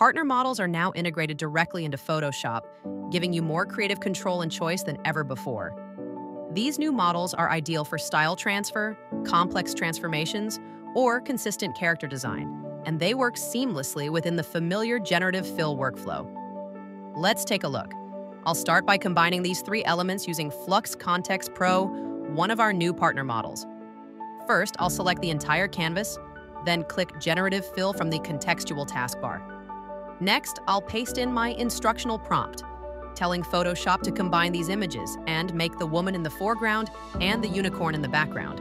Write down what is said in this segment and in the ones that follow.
Partner models are now integrated directly into Photoshop, giving you more creative control and choice than ever before. These new models are ideal for style transfer, complex transformations, or consistent character design, and they work seamlessly within the familiar generative fill workflow. Let's take a look. I'll start by combining these three elements using Flux Kontext Pro, one of our new partner models. First, I'll select the entire canvas, then click Generative Fill from the contextual taskbar. Next, I'll paste in my instructional prompt, telling Photoshop to combine these images and make the woman in the foreground and the unicorn in the background.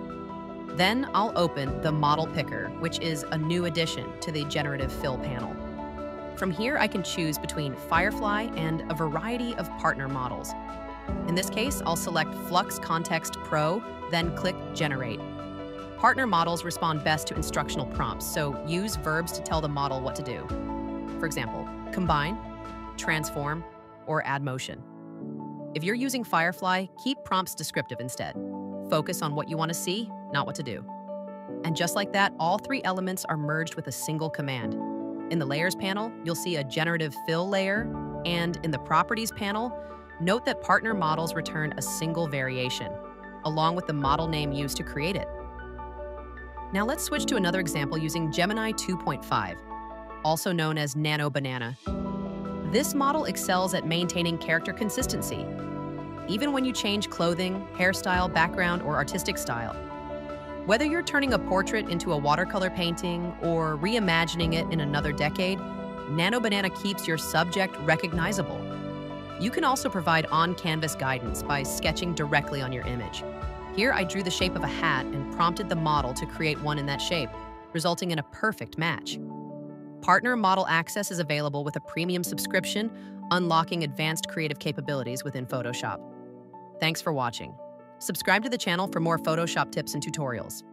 Then I'll open the Model Picker, which is a new addition to the Generative Fill panel. From here, I can choose between Firefly and a variety of partner models. In this case, I'll select Flux Kontext Pro, then click Generate. Partner models respond best to instructional prompts, so use verbs to tell the model what to do. For example, combine, transform, or add motion. If you're using Firefly, keep prompts descriptive instead. Focus on what you want to see, not what to do. And just like that, all three elements are merged with a single command. In the Layers panel, you'll see a generative fill layer, and in the Properties panel, note that partner models return a single variation, along with the model name used to create it. Now let's switch to another example using Gemini 2.5, also known as Nano Banana. This model excels at maintaining character consistency, even when you change clothing, hairstyle, background, or artistic style. Whether you're turning a portrait into a watercolor painting or reimagining it in another decade, Nano Banana keeps your subject recognizable. You can also provide on-canvas guidance by sketching directly on your image. Here, I drew the shape of a hat and prompted the model to create one in that shape, resulting in a perfect match. Partner Model Access is available with a premium subscription, unlocking advanced creative capabilities within Photoshop. Thanks for watching. Subscribe to the channel for more Photoshop tips and tutorials.